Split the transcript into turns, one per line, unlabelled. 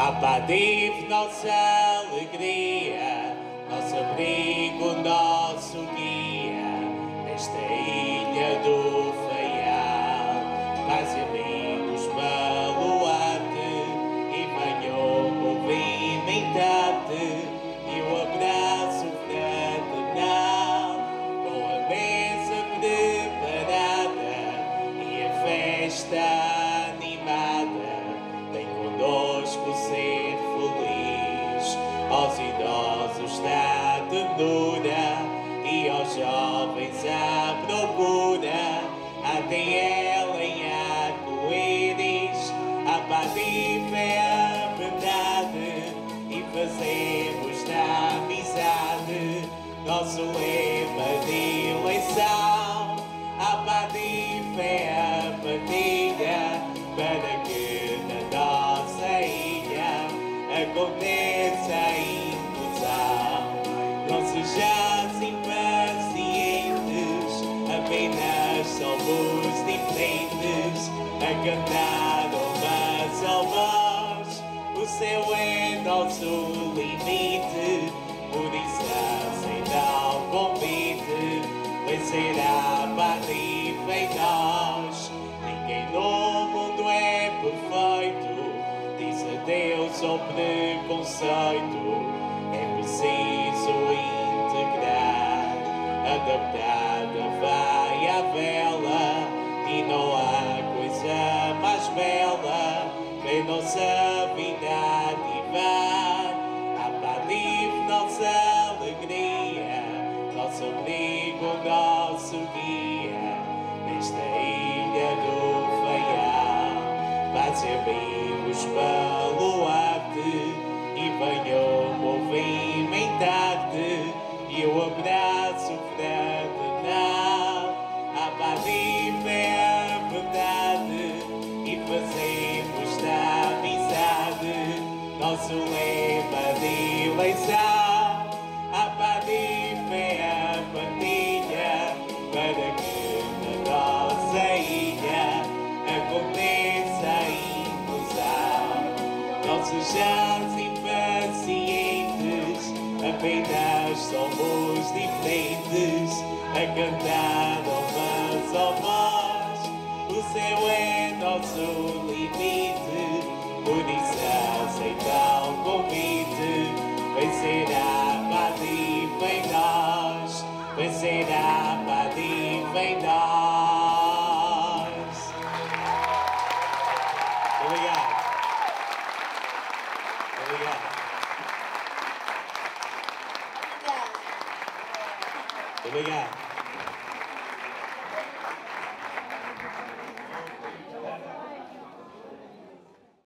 Abadive nossa alegria, nosso abrigo, nosso guia, nesta ilha ternura e aos jovens à procura, até ela em arco-íris, a patife é a verdade e fazemos da amizade nosso lema de eleição. A patife é a partilha para que na nossa ilha aconteça O céu é nosso limite, por isso aceita o convite. Vencer a patife em nós. Ninguém no mundo é perfeito. Diz adeus ao preconceito. É preciso integrar. Adaptada vai à vela. E não há coisa mais bela que nossa vida. Nosso abrigo, nosso guia. Nesta ilha do Faial. Paz e amigos baluarte e venham movimentar-te e o abraço fraternal. A patife é a verdade e fazemos da amizade nosso lema de eleição. Sejais impacientes, apenas somos diferentes a cantar uma só voz. O céu é nosso limite, por isso aceita o convite. Vencerá a patife em nós, vencerá a patife em nós. Obrigado.